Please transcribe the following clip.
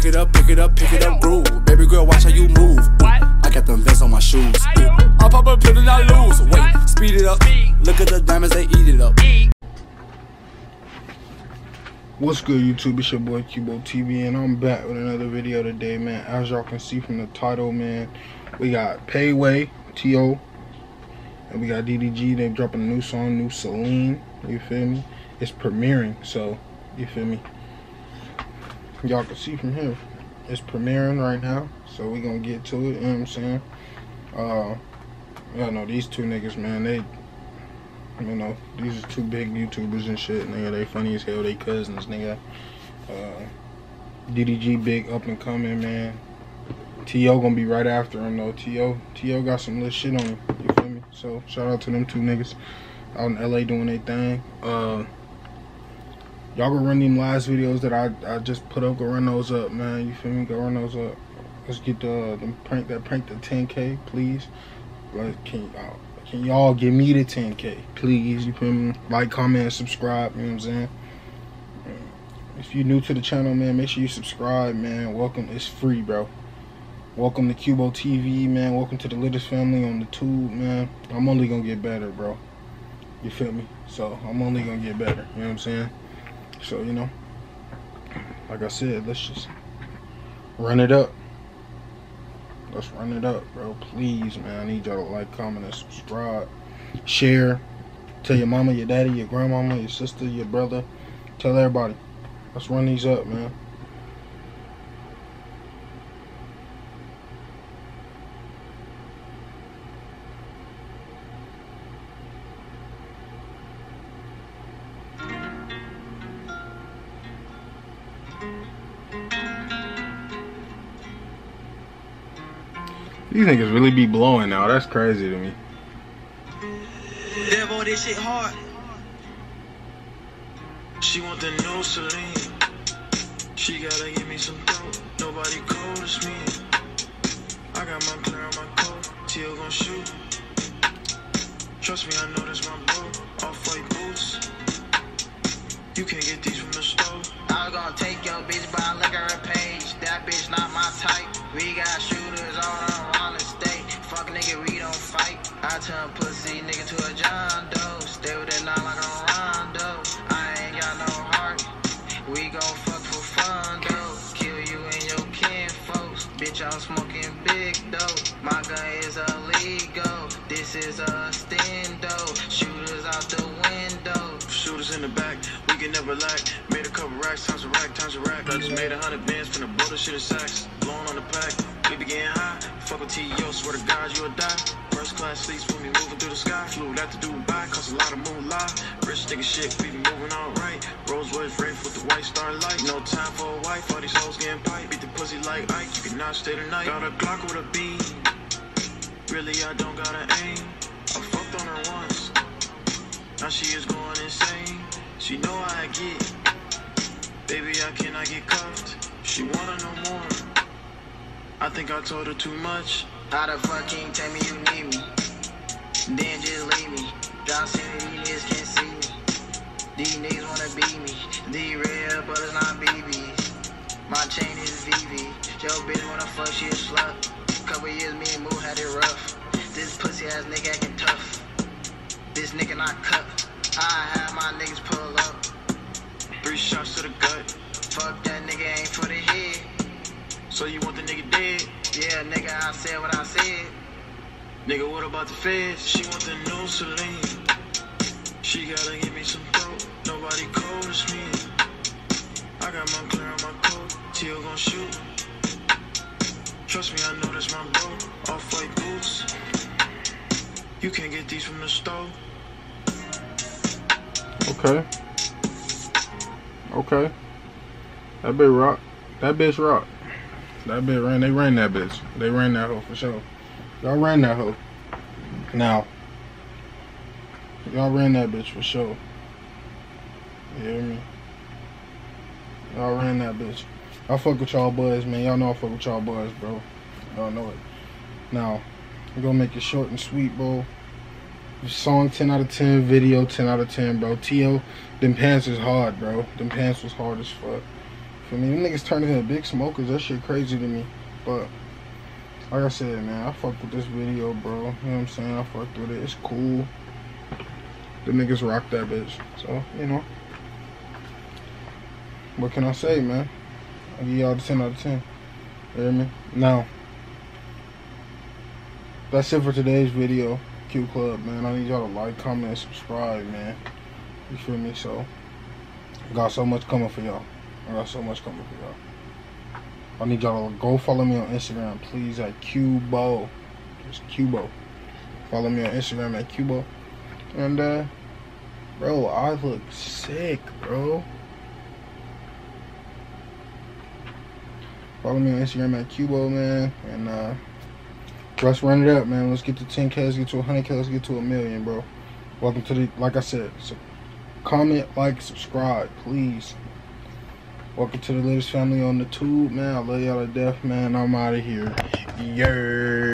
pick it up, pick it up, pick it up, groove. Baby girl, watch how you move. I got them vents on my shoes. I pop a pill and I lose. Wait, speed it up. Look at the diamonds, they eat it up. What's good YouTube? It's your boy Cubo TV and I'm back with another video today, man. As y'all can see from the title, man, we got Paidway, T.O. And we got DDG. They dropping a new song, New Celine. You feel me? It's premiering, so you feel me? Y'all can see from here. It's premiering right now. So we gonna get to it, you know what I'm saying? Uh y'all know these two niggas, man, they you know, these are two big YouTubers and shit, nigga. They funny as hell. They cousins, nigga. Uh, DDG big up and coming, man. T.O. gonna be right after him though. T.O. T.O. got some little shit on him. You feel me? So shout out to them two niggas out in LA doing their thing. Uh, y'all go run them last videos that I, I just put up. Go run those up, man. You feel me? Go run those up. Let's get the, the prank that prank the 10k, please. Like, can uh, can y'all give me the 10k, please? You feel me? Like, comment, subscribe. You know what I'm saying? If you're new to the channel, man, make sure you subscribe, man. Welcome. It's free, bro. Welcome to Cubo TV, man. Welcome to the Littest family on the tube, man. I'm only gonna get better, bro. You feel me? So I'm only gonna get better. You know what I'm saying? So you know, like I said, let's just run it up. Let's run it up, bro. Please, man. I need y'all to like, comment, and subscribe. Share. Tell your mama, your daddy, your grandmama, your sister, your brother. Tell everybody. Let's run these up, man. These niggas really be blowing now. That's crazy to me. Yeah, boy, this shit hard. She want the new Celine. She gotta give me some dope. Nobody cold as me. I got my clear on my coat. Teal gon' shoot. Trust me, I know that's my bro. Off white boots. You can't get these from the store. I was gonna take turn pussy nigga to a John Doe. Stay with that nine like a Rondo. I ain't got no heart. We gon' fuck for fun though. Kill you and your kin folks. Bitch, I'm smoking big dope. My gun is illegal. This is a stendo. Shooters out the window. Shooters in the back, we can never lack. Made a couple racks, times a rack, times a rack. I just made a hundred bands from the border shit of sacks. Blowing on the pack, we be getting high. Fuck with T.O., swear to God, you'll die. First class seats when we moving through the sky. Flew that to Dubai, cost a lot of moolah. Rich nigga shit, we be moving alright. Rolls Royce Wraith with the white star light. No time for a wife, all these hoes getting pipe. Beat the pussy like Ike, you cannot stay the night. Got a Glock with a beam. Really, I don't gotta aim. I fucked on her once. Now she is going insane. She know I get. Baby, I cannot get cuffed. She wanna know more. I think I told her too much. How the fuck can you tell me you need me? Then just leave me. Drop city, these niggas can't see me. These niggas wanna beat me. These red but it's not BBs. My chain is VV. Yo bitch wanna fuck, she a slut. Couple years me and Moo had it rough. This pussy ass nigga acting tough. This nigga not cut. I have my niggas pull up. Three shots to the gut. Fuck that nigga So you want the nigga dead? Yeah, nigga, I said what I said. Nigga, what about the feds? She want the new Celine. She gotta give me some dope. Nobody cold as me. I got my clear on my coat. Teal gon' shoot. Trust me, I know that's my bro. Off white boots. You can't get these from the store. Okay. Okay. That bitch rock. That bitch rock. That bitch ran. They ran that bitch. They ran that hoe for sure. Y'all ran that hoe. Now. Y'all ran that bitch for sure. You hear me? Y'all ran that bitch. I fuck with y'all boys, man. Y'all know I fuck with y'all boys, bro. Y'all know it. Now, we're gonna make it short and sweet, bro. Song 10 out of 10, video 10 out of 10, bro. T.O., them pants is hard, bro. Them pants was hard as fuck. For me, them niggas turning into big smokers. That shit crazy to me. But like I said, man, I fucked with this video, bro. You know what I'm saying? I fucked with it. It's cool. The niggas rock that bitch. So, you know. What can I say, man? I give y'all the 10 out of 10. You hear me? Now, that's it for today's video. Cueclub, man. I need y'all to like, comment, and subscribe, man. You feel me? So, got so much coming for y'all. I got so much coming for y'all. I need y'all to go follow me on Instagram, please, at Cubo. Just Cubo. Follow me on Instagram at Cubo. And, uh, bro, I look sick, bro. Follow me on Instagram at Cubo, man. And, uh, let's run it up, man. Let's get to 10K, let's get to 100K, let's get to a million, bro. Welcome to the, like I said, so comment, like, subscribe, please. Welcome to the latest family on the tube, man. I love y'all to death, man. I'm out of here. Yeah.